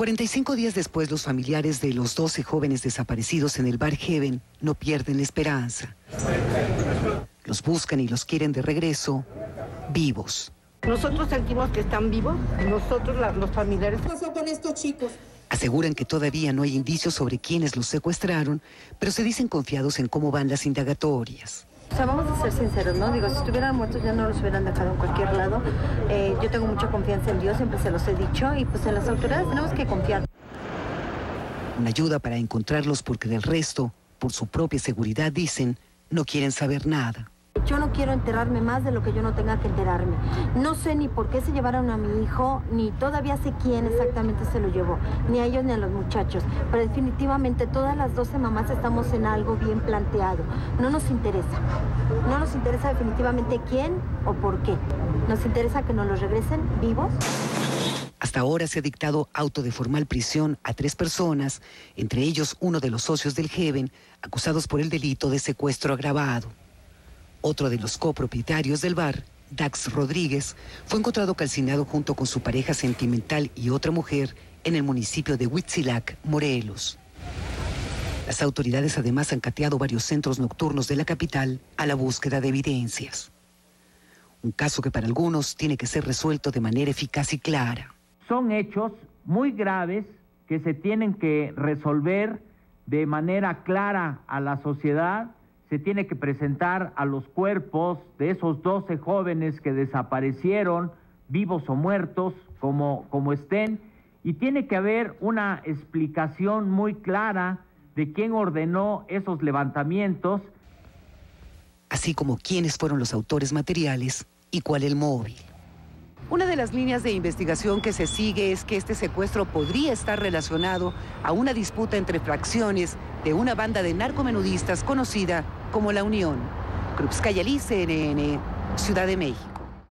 45 días después, los familiares de los 12 jóvenes desaparecidos en el bar Heaven no pierden la esperanza. Los buscan y los quieren de regreso vivos. Nosotros sentimos que están vivos, nosotros los familiares. ¿Qué pasó con estos chicos? Aseguran que todavía no hay indicios sobre quiénes los secuestraron, pero se dicen confiados en cómo van las indagatorias. O sea, vamos a ser sinceros, ¿no? Digo, si estuvieran muertos ya no los hubieran dejado en cualquier lado. Eh, yo tengo mucha confianza en Dios, siempre se los he dicho, y pues en las autoridades tenemos que confiar. Una ayuda para encontrarlos porque del resto, por su propia seguridad, dicen, no quieren saber nada. Yo no quiero enterarme más de lo que yo no tenga que enterarme. No sé ni por qué se llevaron a mi hijo, ni todavía sé quién exactamente se lo llevó, ni a ellos ni a los muchachos. Pero definitivamente todas las 12 mamás estamos en algo bien planteado. No nos interesa. No nos interesa definitivamente quién o por qué. Nos interesa que nos los regresen vivos. Hasta ahora se ha dictado auto de formal prisión a tres personas, entre ellos uno de los socios del Heaven, acusados por el delito de secuestro agravado. Otro de los copropietarios del bar, Dax Rodríguez, fue encontrado calcinado junto con su pareja sentimental y otra mujer en el municipio de Huitzilac, Morelos. Las autoridades además han cateado varios centros nocturnos de la capital a la búsqueda de evidencias. Un caso que para algunos tiene que ser resuelto de manera eficaz y clara. Son hechos muy graves que se tienen que resolver de manera clara a la sociedad se tiene que presentar a los cuerpos de esos 12 jóvenes que desaparecieron, vivos o muertos, como, como estén, y tiene que haber una explicación muy clara de quién ordenó esos levantamientos. Así como quiénes fueron los autores materiales y cuál el móvil. Una de las líneas de investigación que se sigue es que este secuestro podría estar relacionado a una disputa entre fracciones de una banda de narcomenudistas conocida como La Unión. Cruz Cayalí, CNN, Ciudad de México.